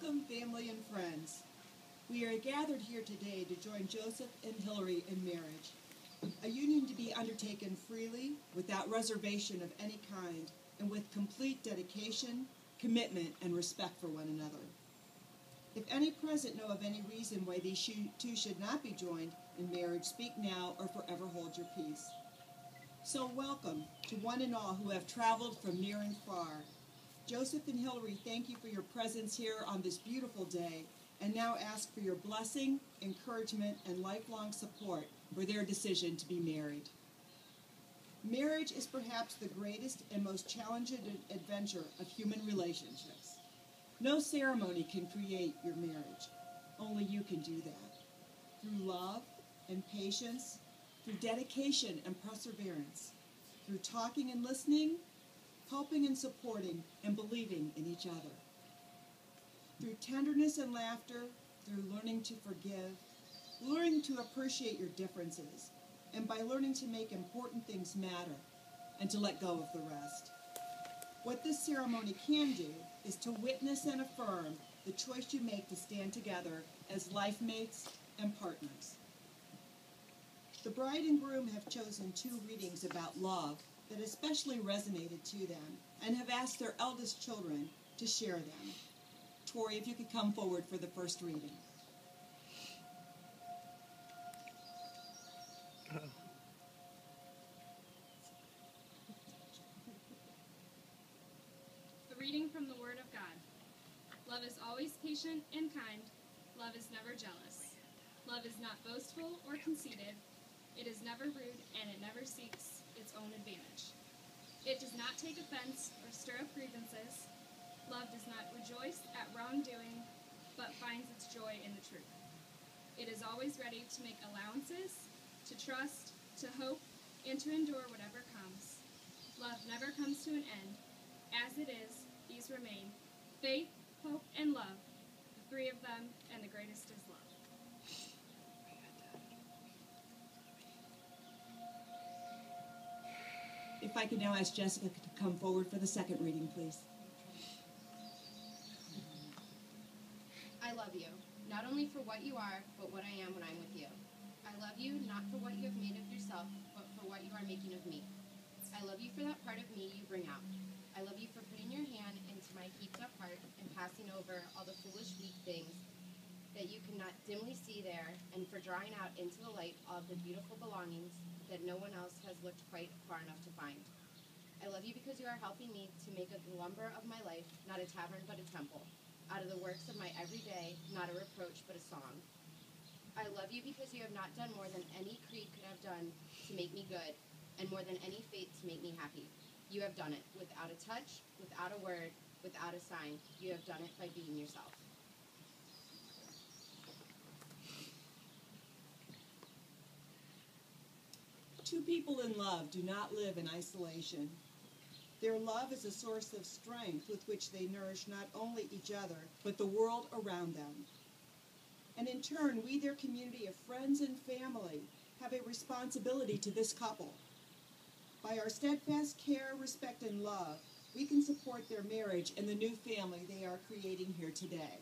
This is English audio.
Welcome, family and friends. We are gathered here today to join Joseph and Hilary in marriage, a union to be undertaken freely, without reservation of any kind, and with complete dedication, commitment, and respect for one another. If any present know of any reason why these two should not be joined in marriage, speak now or forever hold your peace. So welcome to one and all who have traveled from near and far. Joseph and Hilary, thank you for your presence here on this beautiful day, and now ask for your blessing, encouragement, and lifelong support for their decision to be married. Marriage is perhaps the greatest and most challenging adventure of human relationships. No ceremony can create your marriage. Only you can do that. Through love and patience, through dedication and perseverance, through talking and listening, helping and supporting, and believing in each other. Through tenderness and laughter, through learning to forgive, learning to appreciate your differences, and by learning to make important things matter and to let go of the rest. What this ceremony can do is to witness and affirm the choice you make to stand together as life mates and partners. The bride and groom have chosen two readings about love that especially resonated to them and have asked their eldest children to share them. Tori, if you could come forward for the first reading. The reading from the Word of God. Love is always patient and kind. Love is never jealous. Love is not boastful or conceited. It is never rude, and it never seeks its own advantage. It does not take offense or stir up grievances. Love does not rejoice at wrongdoing, but finds its joy in the truth. It is always ready to make allowances, to trust, to hope, and to endure whatever comes. Love never comes to an end. As it is, these remain faith, hope, and love, If I could now ask Jessica to come forward for the second reading, please. I love you, not only for what you are, but what I am when I'm with you. I love you not for what you have made of yourself, but for what you are making of me. I love you for that part of me you bring out. I love you for putting your hand into my heaped up heart and passing over all the foolish, weak things that you cannot dimly see there, and drawing out into the light all the beautiful belongings that no one else has looked quite far enough to find. I love you because you are helping me to make a lumber of my life not a tavern but a temple, out of the works of my everyday, not a reproach but a song. I love you because you have not done more than any creed could have done to make me good, and more than any fate to make me happy. You have done it without a touch, without a word, without a sign. You have done it by being yourself. Two people in love do not live in isolation. Their love is a source of strength with which they nourish not only each other, but the world around them. And in turn, we, their community of friends and family, have a responsibility to this couple. By our steadfast care, respect, and love, we can support their marriage and the new family they are creating here today.